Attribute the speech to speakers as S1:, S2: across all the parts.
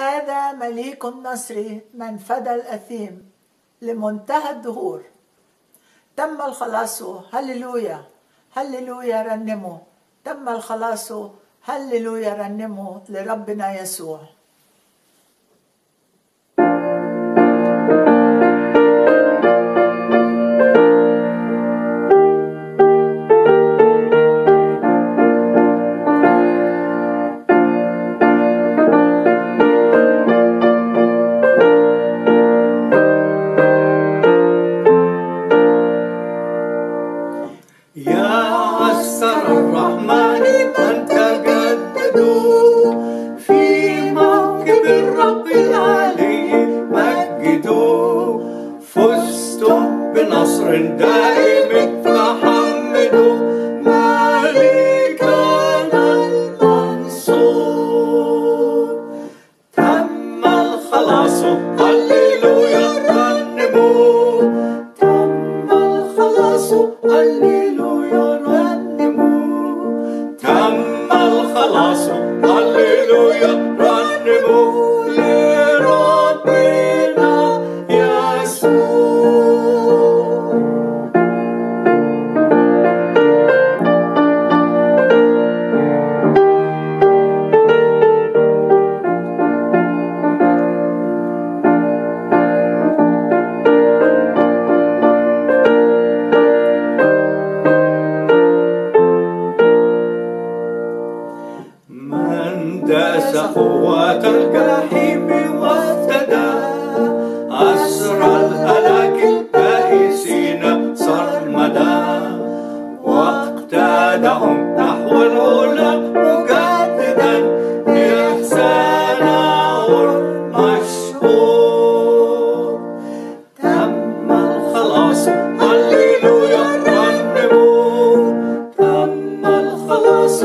S1: هذا مليك النصر من فدى الأثيم. لمنتهى الدهور. تم الخلاص هللويا. هللويا رنموا تم الخلاص هللويا رنموا لربنا يسوع.
S2: مجدوا فزتم بنصر دائم فحمدوا ملكنا المنصور تم الخلاص هللويا رنموا تم الخلاص هللويا رنموا تم الخلاص هللويا رنموا واقتادهم نحو العلا مجددا إحسانه المشهور. تم الخلاص هللويا رنموا تم الخلاص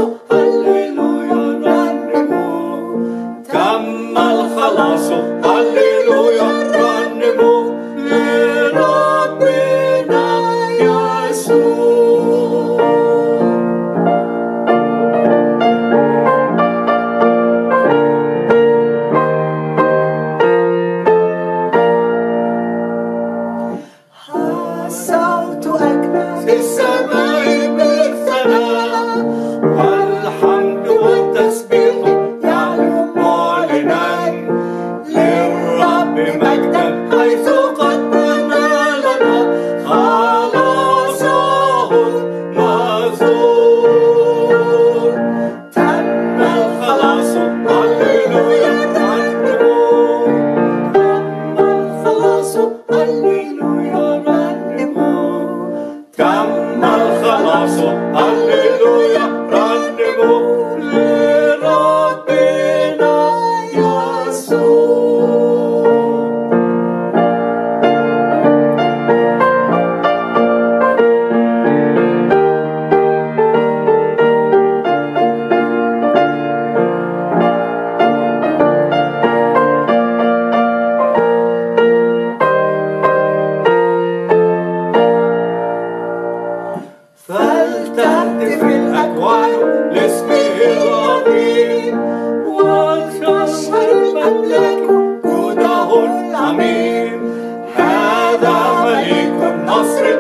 S2: Dominikum nostri,